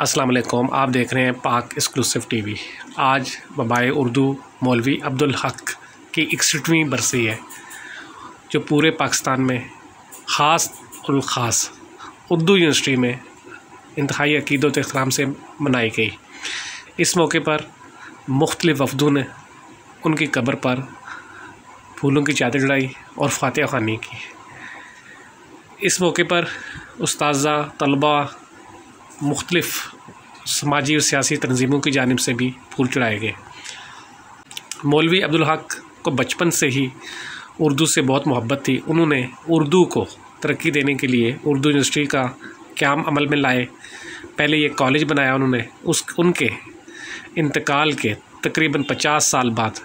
वालेकुम, आप देख रहे हैं पाक एक्सक्लूसिव टीवी। आज बबाए उर्दू मौलवी अब्दुल हक की इकसठवीं बरसी है, जो पूरे पाकिस्तान में ख़ास और ख़ास उर्दू यूनिवर्सिटी में इंतहाई अकीदत एहतराम से मनाई गई। इस मौके पर मुख्तलिफ़ वफदों ने उनकी कब्र पर फूलों की चादर चढ़ाई और फातह खानी की। इस मौके पर उस्ताजा तलबा मुख्तलिफ़ समाजी और सियासी तनजीमों की जानब से भी फूल चढ़ाए गए। मौलवी अब्दुल हक को बचपन से ही उर्दू से बहुत मोहब्बत थी। उन्होंने उर्दू को तरक्की देने के लिए उर्दू यूनिवर्सिटी का क्याम अमल में लाए। पहले ये कॉलेज बनाया उन्होंने। उस, उनके इंतकाल के तकरीबन पचास साल बाद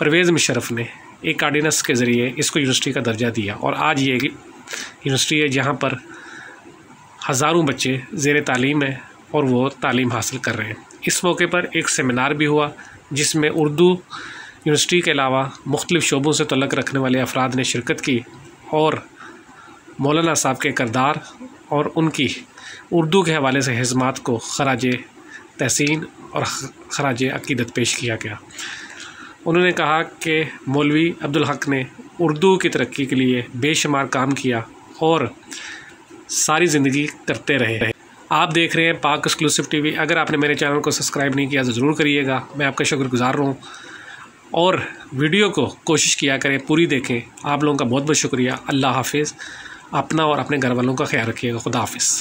परवेज़ मुशरफ ने एक आर्डिनेंस के ज़रिए इसको यूनिवर्सिटी का दर्जा दिया। और आज ये यूनिवर्सिटी है जहाँ पर हज़ारों बच्चे ज़ेर तालीम हैं और वो तालीम हासिल कर रहे हैं। इस मौके पर एक सेमिनार भी हुआ, जिसमें उर्दू यूनिवर्सिटी के अलावा मुख्तलिफ़ शोबों से तलक रखने वाले अफराद ने शिरकत की और मौलाना साहब के करदार और उनकी उर्दू के हवाले से हजमात को खराज तहसीन और खराज अकीदत पेश किया गया। उन्होंने कहा कि मौलवी अब्दुल हक ने उर्दू की तरक्की के लिए बेशुमार काम किया और सारी ज़िंदगी करते रहे। आप देख रहे हैं पाक एक्सक्लूसिव टीवी अगर आपने मेरे चैनल को सब्सक्राइब नहीं किया तो ज़रूर करिएगा। मैं आपका शुक्रगुजार रहा हूँ। और वीडियो को कोशिश किया करें, पूरी देखें। आप लोगों का बहुत बहुत शुक्रिया। अल्लाह हाफिज़। अपना और अपने घर वालों का ख्याल रखिएगा। खुदा हाफिज़।